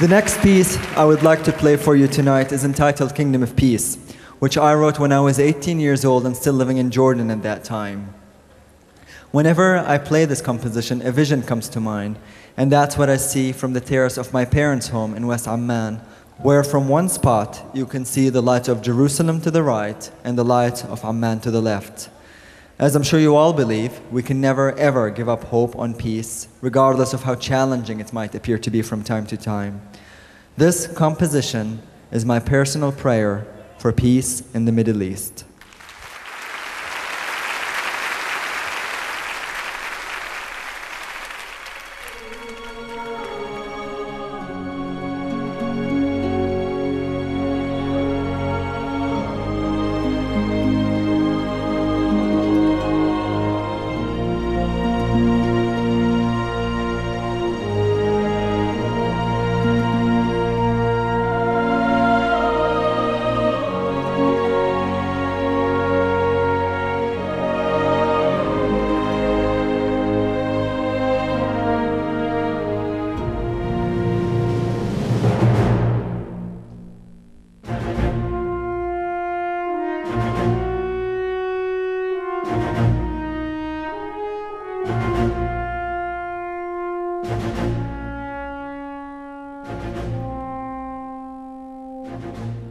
The next piece I would like to play for you tonight is entitled Kingdom of Peace, which I wrote when I was 18 years old and still living in Jordan at that time. Whenever I play this composition, a vision comes to mind, and that's what I see from the terrace of my parents' home in West Amman, where from one spot you can see the light of Jerusalem to the right and the light of Amman to the left. As I'm sure you all believe, we can never ever give up hope on peace, regardless of how challenging it might appear to be from time to time. This composition is my personal prayer for peace in the Middle East. Thank you.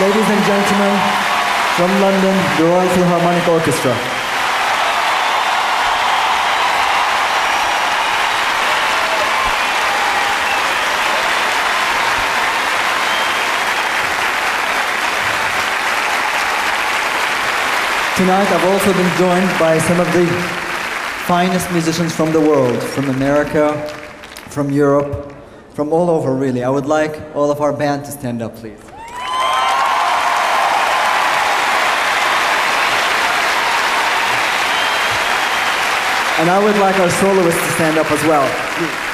Ladies and gentlemen, from London, the Royal Philharmonic Orchestra. Tonight I've also been joined by some of the finest musicians from the world, from America, from Europe, from all over really. I would like all of our band to stand up, please. And I would like our soloists to stand up as well.